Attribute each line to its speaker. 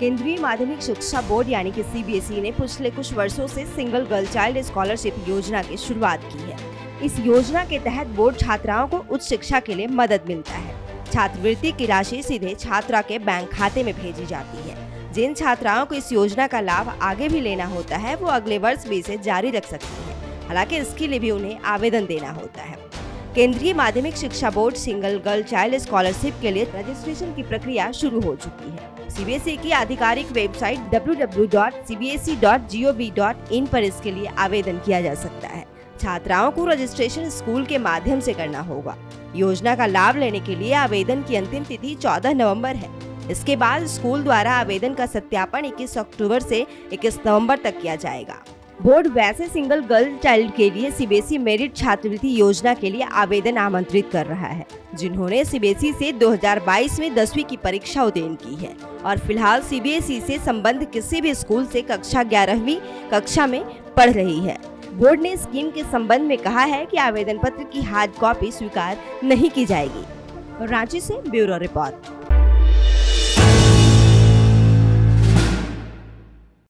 Speaker 1: केंद्रीय माध्यमिक शिक्षा बोर्ड यानी कि सीबीएसई ने पिछले कुछ वर्षों से सिंगल गर्ल चाइल्ड स्कॉलरशिप योजना की शुरुआत की है। इस योजना के तहत बोर्ड छात्राओं को उच्च शिक्षा के लिए मदद मिलता है। छात्रवृत्ति की राशि सीधे छात्रा के बैंक खाते में भेजी जाती है। जिन छात्राओं को इस योजना का लाभ आगे भी लेना होता है, वो अगले वर्ष भी इसे जारी रख सकती है। हालाँकि इसके लिए भी उन्हें आवेदन देना होता है। केंद्रीय माध्यमिक शिक्षा board single girl child scholarship के लिए रजिस्ट्रेशन की प्रक्रिया शुरू हो चुकी है। सीबीएसई की आधिकारिक वेबसाइट www.cbse.gov.in पर इसके लिए आवेदन किया जा सकता है। छात्राओं को रजिस्ट्रेशन स्कूल के माध्यम से करना होगा। योजना का लाभ लेने के लिए आवेदन की अंतिम तिथि 14 नवंबर है। इसके बाद स्कूल द्वारा आवेदन का सत्यापन 21 अक्टूबर से 21 नवंबर तक किया जाएगा। बोर्ड वैसे सिंगल गर्ल चाइल्ड के लिए सीबीएसई मेरिट छात्रवृत्ति योजना के लिए आवेदन आमंत्रित कर रहा है, जिन्होंने सीबीएसई से 2022 में दसवीं की परीक्षा उत्तीर्ण की है। और फ़िलहाल सीबीएसई से संबंध किसी भी स्कूल से कक्षा ग्यारहवीं कक्षा में पढ़ रही है। बोर्ड ने स्कीम के संबंध में कहा है कि आवेदन पत्र की हार्ड कॉपी स्वीकार नहीं की जाएगी। रांची से ब्यूरो रिपोर्ट।